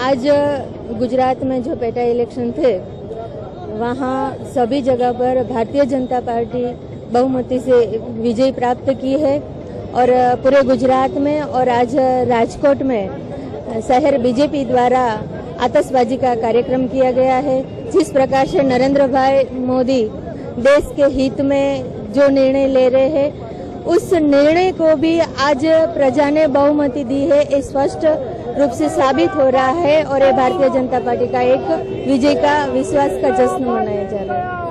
आज गुजरात में जो पेटा इलेक्शन थे, वहाँ सभी जगह पर भारतीय जनता पार्टी बहुमती से विजय प्राप्त की है और पूरे गुजरात में और आज राजकोट में शहर बीजेपी द्वारा आतशबाजी का कार्यक्रम किया गया है। जिस प्रकार से नरेंद्र भाई मोदी देश के हित में जो निर्णय ले रहे हैं उस निर्णय को भी आज प्रजा ने बहुमति दी है, ये स्पष्ट रूप से साबित हो रहा है और ये भारतीय जनता पार्टी का एक विजय का विश्वास का जश्न मनाया जा रहा है।